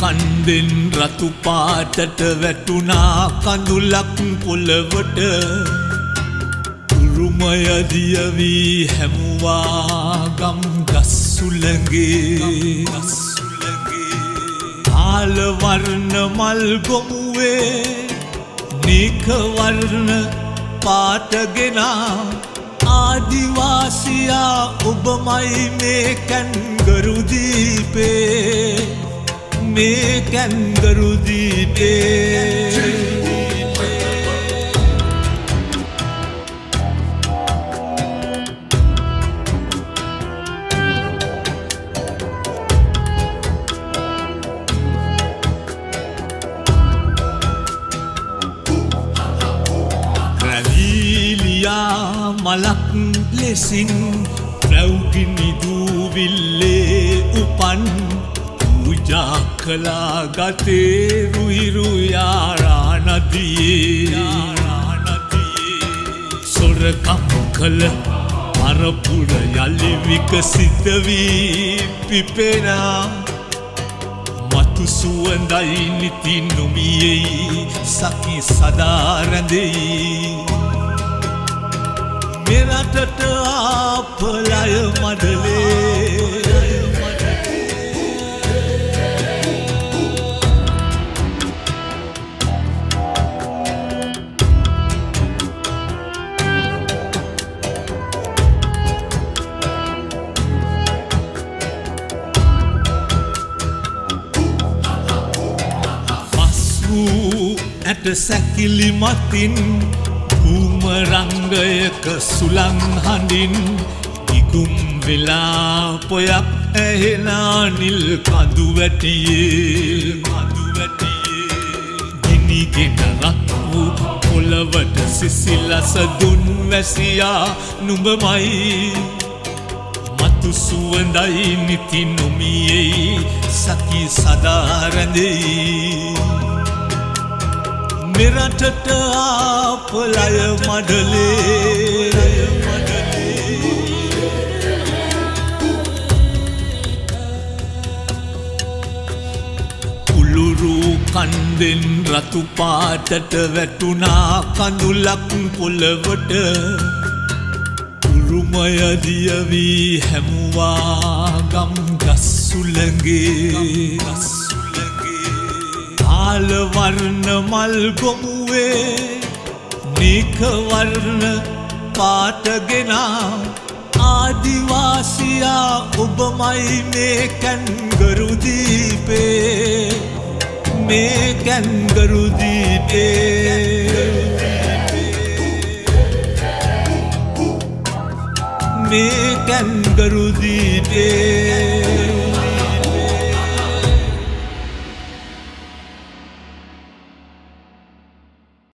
කන්දෙන් රතු පාටට වැටුනා කඳුලක් පොළවට. උරුමයදියවී හැමුවා ගම් ගස්සුලගේ ආලවර්ණ මල් ගොමුවේ. නීකවර්ණ පාටගෙනා ආදිවාසියා ඔබමයි මේ කැන්ගරුදීපේ මේ කැන්ගරුදීපේ රැවීලියා මලක් ලෙසින් රැව්ගිනි දූවිල්ලේ උපන් පූජා කලා ගතේ රුයිරුයාරානදියේ සොරකම් කළ පරපුර යළි විකසිතවී පිපෙනා. මතු සුවඳයි නිති නොමියෙයි සකි සදාරැඳෙයි. මෙරටට ආපලය මඩලේ ඇට සැකිලි මතින් භූමරංගයක සුළං හඬින් ඉකුම් වෙලා පොයක් ඇහෙනා නිල් කඳු වැටියේ කඳු වැටියේ ගිනිගෙන රත් වූ පොළවට සිසිලස දුන් වැසියා නුඹමයි මතු සුවඳයි නිති නොමියෙයි සකි සදාරැඳෙයි මෙරටට ආපලය මඩලේ. උළුරු කන්දෙන් රතු පාටට වැටුනා කඳුලක් පොළවට. උරුමයදියවී හැමුවා ගම් ගස්සුලගේ ආලවර්ණ මල් ගොමුවේ. නීකවර්ණ පාටගෙනා ආදිවාසියා ඔබමයි මේ කැන්ගරුදීපේ මේ කැන්ගරුදීපේ මේ කැන්ගරුදීපේ